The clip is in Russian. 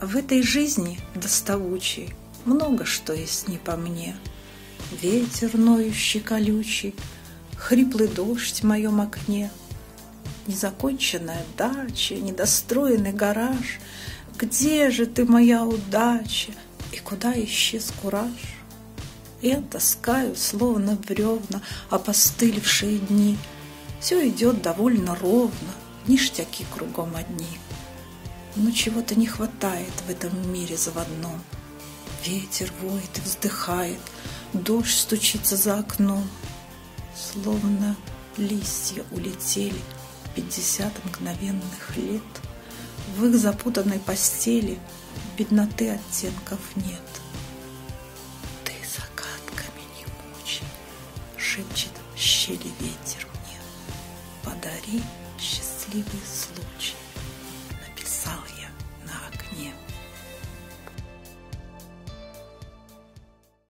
В этой жизни доставучей Много что есть не по мне. Ветер ноющий колючий, Хриплый дождь в моем окне, Незаконченная дача, Недостроенный гараж. Где же ты, моя удача, И куда исчез кураж? Я таскаю, словно бревна, Опостылевшие дни. Все идет довольно ровно, Ништяки кругом одни — но чего-то не хватает в этом мире заводном. Ветер воет и вздыхает, дождь стучится за окном. Словно листья улетели пятьдесят мгновенных лет. В их запутанной постели бедноты оттенков нет. Ты загадками не мучай, шепчет щели ветер мне. Подари счастливый случай.